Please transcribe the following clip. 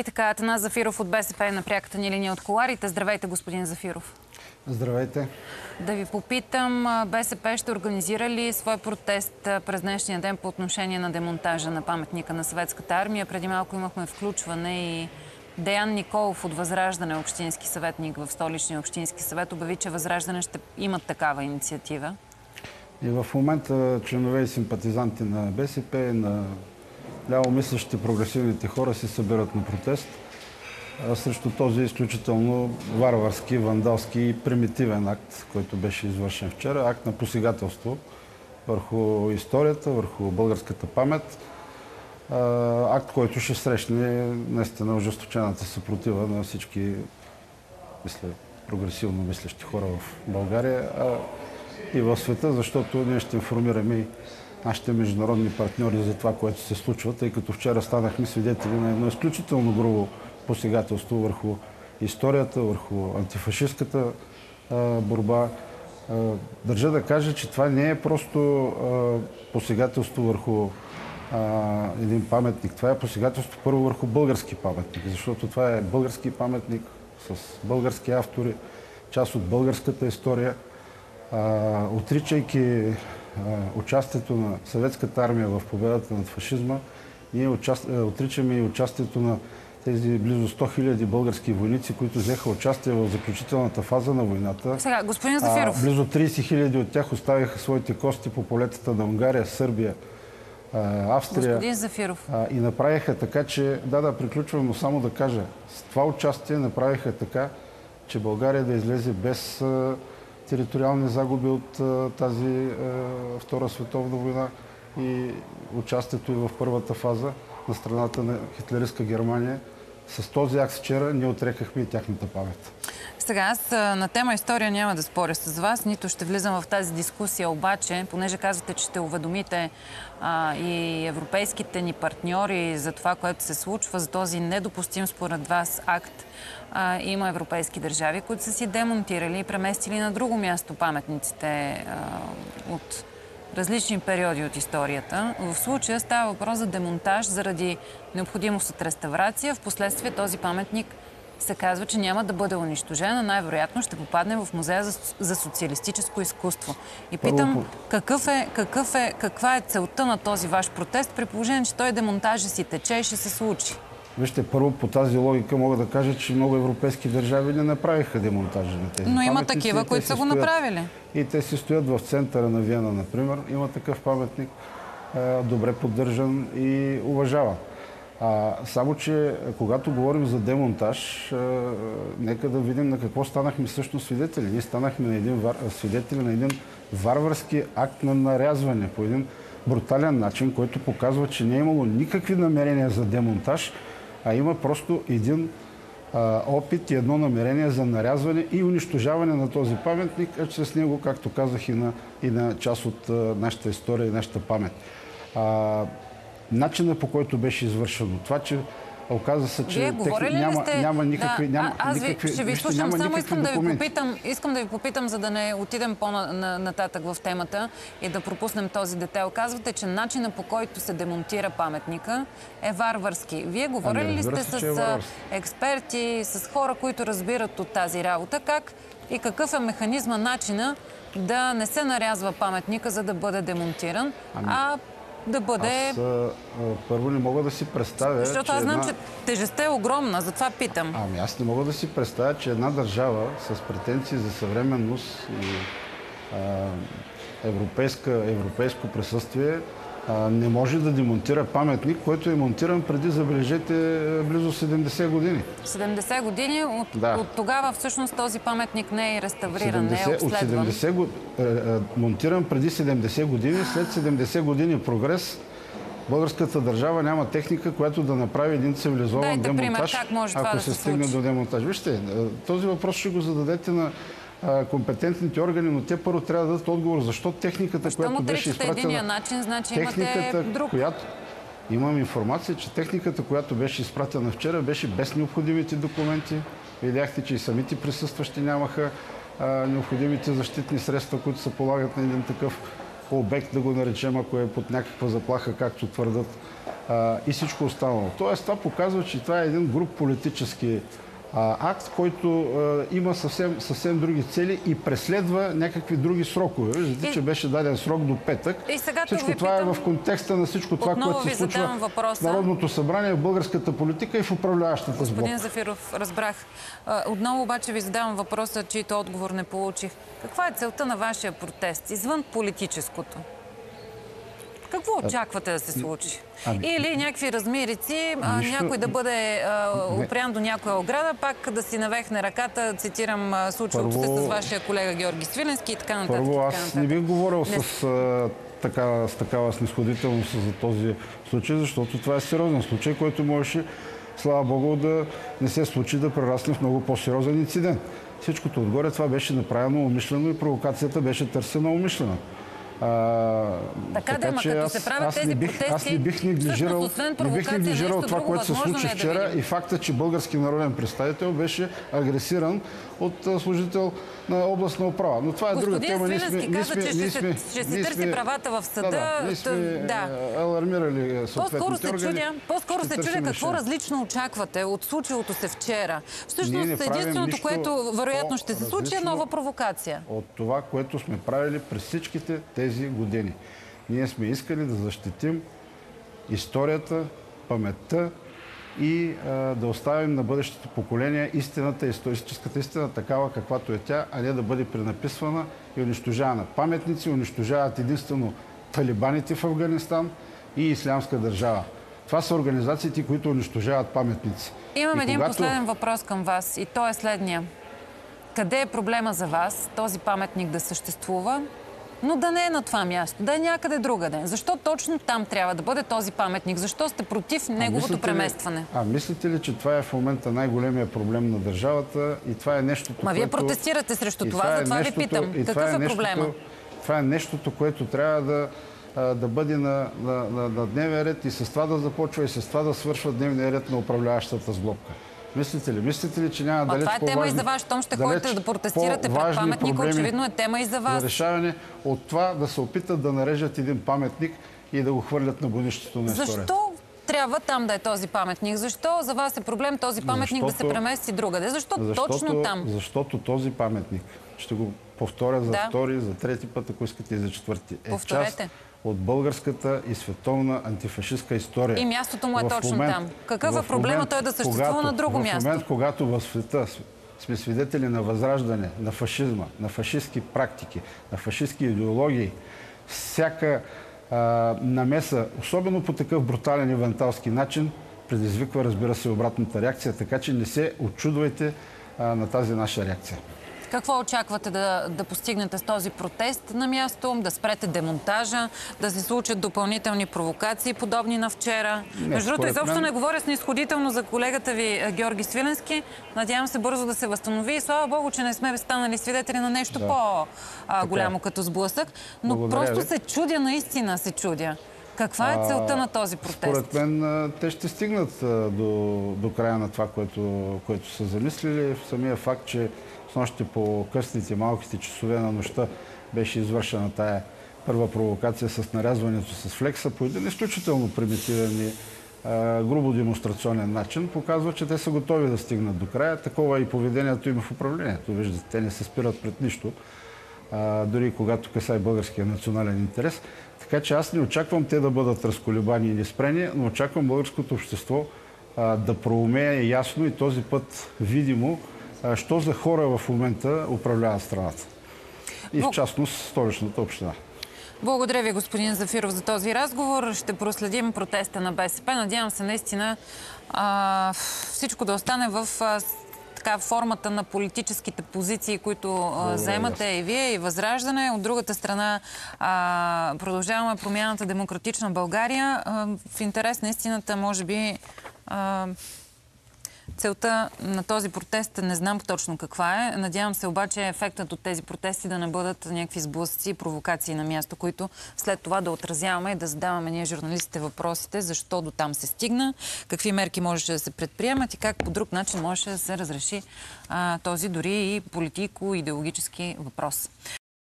И така, Атанас Зафиров от БСП е на пряката ни линия от коларите. Здравейте, господин Зафиров. Здравейте. Да ви попитам, БСП ще организира ли свой протест през днешния ден по отношение на демонтажа на паметника на Съветската армия? Преди малко имахме включване и Деян Николов от Възраждане, общински съветник в столичния общински съвет, обяви, че Възраждане ще имат такава инициатива. И в момента членове и симпатизанти на БСП, на лявомислещите прогресивните хора се събират на протест срещу този изключително варварски, вандалски и примитивен акт, който беше извършен вчера. Акт на посегателство върху историята, върху българската памет. Акт, който ще срещне наистина ожесточената съпротива на всички мисля, прогресивно мислещи хора в България и в света, защото ние ще информираме и нашите международни партньори за това, което се случва, тъй като вчера станахме свидетели на едно изключително грубо посегателство върху историята, върху антифашистската борба. Държа да кажа, че това не е просто посегателство върху един паметник. Това е посегателство първо върху български паметник, защото това е български паметник с български автори, част от българската история. Отричайки участието на съветската армия в победата над фашизма, ние отричаме и участието на тези близо 100 хиляди български войници, които взеха участие в заключителната фаза на войната. Сега, господин Зафиров. Близо 30 хиляди от тях оставиха своите кости по полетата на Унгария, Сърбия, Австрия. Господин Зафиров. И направиха така, че, да, да, приключвам, но само да кажа, с това участие направиха така, че България да излезе без териториални загуби от тази а, Втора световна война и участието и в първата фаза на страната на хитлеристка Германия. С този акт вчера ние отрекахме и тяхната памет. Сега аз на тема история няма да споря с вас, нито ще влизам в тази дискусия, обаче, понеже казвате, че ще уведомите а, и европейските ни партньори за това, което се случва, за този недопустим според вас акт, а, има европейски държави, които са си демонтирали и преместили на друго място паметниците а, от различни периоди от историята. В случая става въпрос за демонтаж заради необходимост от реставрация. Впоследствие този паметник се казва, че няма да бъде унищожен, а най-вероятно ще попадне в музея за, за социалистическо изкуство. И питам, какъв е, какъв е, каква е целта на този ваш протест, при положение, че той демонтажа си тече и ще се случи? Вижте, първо по тази логика мога да кажа, че много европейски държави не направиха демонтажа на тези Но има такива, които са го направили. И те си стоят в центъра на Виена, например. Има такъв паметник, добре поддържан и уважаван. А, само, че когато говорим за демонтаж, а, нека да видим на какво станахме всъщност свидетели. Ние станахме на един вар... свидетели на един варварски акт на нарязване по един брутален начин, който показва, че не е имало никакви намерения за демонтаж, а има просто един а, опит и едно намерение за нарязване и унищожаване на този паметник, а чрез него, както казах, и на, и на част от а, нашата история и нашата памет. А, начина по който беше извършено, това, че Оказва се, че Вие техни, няма, сте... няма никакви, да, няма, аз никакви, ви, ще ви слушам, няма само искам да, ви попитам, искам да ви попитам, за да не отидем по-нататък в темата и да пропуснем този детайл. Казвате, че начина по който се демонтира паметника е варварски. Вие говорили ами, ли сте с е експерти, с хора, които разбират от тази работа? Как и какъв е механизма, начина да не се нарязва паметника, за да бъде демонтиран, ами... а да бъде... Аз а, първо не мога да си представя, Защото аз знам, една... че тежестта е огромна, затова питам. Ами аз не мога да си представя, че една държава с претенции за съвременност и а, европейско присъствие не може да демонтира паметник, който е монтиран преди, забележете, близо 70 години. 70 години? От, да. от тогава всъщност този паметник не е реставриран, 70, не е обследван. От 70, е, е, монтиран преди 70 години, след 70 години прогрес, българската държава няма техника, която да направи един цивилизован Дайте демонтаж, пример, как може ако да се, се стигне до демонтаж. Вижте, е, този въпрос ще го зададете на компетентните органи, но те първо трябва да дадат отговор защо техниката, защо която беше изпратена... начин, значи техниката, друг. Която, имам информация, че техниката, която беше изпратена вчера, беше без необходимите документи. Видяхте, че и самите присъстващи нямаха а, необходимите защитни средства, които се полагат на един такъв обект, да го наречем, ако е под някаква заплаха, както твърдат а, и всичко останало. Тоест, това показва, че това е един груп политически акт, който а, има съвсем, съвсем други цели и преследва някакви други срокове. Виждате, И- че беше даден срок до петък. И сега всичко това питам- е в контекста на всичко това, Отново което се случва задавам в въпроса. Народното събрание, в българската политика и в управляващата сблок. Господин Зафиров, разбрах. Отново обаче ви задавам въпроса, чийто отговор не получих. Каква е целта на вашия протест, извън политическото? Какво очаквате да се случи? ами- Или някакви размерици, Нищо- някой да бъде опрян до някоя ограда, пак да си навехне ръката, цитирам случилото се с вашия колега Георги Свиленски и така нататък. Първо, аз нататък. не бих говорил Не- с, а, така, с такава снисходителност за този случай, защото това е сериозен случай, който можеше, слава Богу, да не се случи да прерасне в много по-сериозен инцидент. Всичкото отгоре това беше направено умишлено и провокацията беше търсена умишлено. А, Така да, ама като се правят тези не бих, аз протести, не бих неглижирал, всъщност, не бих неглижирал това, друго което се случи е да вчера видим? и факта, че български народен представител беше агресиран от служител на областна управа. Но това е друга Господин тема. Ние Свиленски ние каза, че ще се- ще си ние търси правата в съда. Да, да, ние сме Да. е, алармирали По-скоро съответните се органи. по-скоро се чудя какво различно очаквате от случилото се вчера. Всъщност единственото, което вероятно ще се случи е нова провокация. от това, което сме правили през всичките тези години. Ние сме искали да защитим историята, паметта и а, да оставим на бъдещите поколения истината, историческата истина, такава каквато е тя, а не да бъде пренаписвана и унищожавана. Паметници унищожават единствено талибаните в Афганистан и Ислямска държава. Това са организациите, които унищожават паметници. Имам И един когато- последен въпрос към вас и то е следния. Къде е проблема за вас този паметник да съществува, но да не е на това място, да е някъде другаде? Защо точно там трябва да бъде този паметник? Защо сте против неговото мислите ли- преместване? А мислите ли, че това е в момента най-големия проблем на държавата и това е нещото, Ма вие което... протестирате срещу и това, е затова ви нещото- питам. и това Какъв е нещото- проблема? Това е нещото, което трябва да, а, да бъде на, на, на, на дневен ред и с това да започва и с това да свършва дневния ред на управляващата сглобка. Мислите ли? Мислите ли, че няма Ма далеч това е тема и за вас, щом ще ходите да протестирате пред паметника, очевидно е тема и за вас. За решаване от това да се опитат да нарежат един паметник и да го хвърлят на будището на историята. Защо трябва там да е този паметник? Защо за вас е проблем този паметник да се Защото- премести другаде? Защо точно там? Защото този паметник, ще го повторя за Да. втори, за трети път, ако искате и за четвърти, е Повторете. част от българската и световна антифашистска история. И мястото му е В точно там. Какъв е в проблема той да съществува когато- на друго в място? момент, когато в света сме свидетели на възраждане, на фашизма, на фашистски практики, на фашистски идеологии, всяка а, намеса, особено по такъв брутален и ванталски начин, предизвиква, разбира се, обратната реакция. Така че не се очудвайте а, на тази наша реакция. Какво очаквате да, да постигнете с този протест на място? Да спрете демонтажа, да се случат допълнителни провокации, подобни на вчера? Между другото, изобщо мен- не говоря снисходително за колегата ви е, Георги Свиленски. Надявам се бързо да се възстанови и слава Богу, че не сме станали свидетели на нещо Да. по-голямо е. като сблъсък. Но Благодаря просто ви. се чудя, наистина се чудя. Каква е целта на този протест? Според мен те ще стигнат до, до края на това, което, което са замислили. Самия факт, че с нощите по късните малките часове на нощта беше извършена тая първа провокация с нарязването с флекса по един изключително примитивен и грубо демонстрационен начин, показва, че те са готови да стигнат до края. Такова е и поведението им в управлението. Виждате, те не се спират пред нищо дори когато касае българския национален интерес. Така че аз не очаквам те да бъдат разколебани и неспрени, но очаквам българското общество да проумее ясно и този път видимо, що за хора в момента управляват страната. И в Но- частност столичната община. Благодаря ви, господин Зафиров, за този разговор. Ще проследим протеста на БСП. Надявам се наистина а, всичко да остане в а, така, формата на политическите позиции, които а, заемате и вие, и Възраждане. От другата страна а, продължаваме промяната Демократична България. А, в интерес на истината, може би, а, Целта на този протест не знам точно каква е. Надявам се обаче ефектът от тези протести да не бъдат някакви сблъсъци и провокации на място, които след това да отразяваме и да задаваме ние журналистите въпросите, защо до там се стигна, какви мерки можеше да се предприемат и как по друг начин можеше да се разреши а, този дори и политико-идеологически въпрос.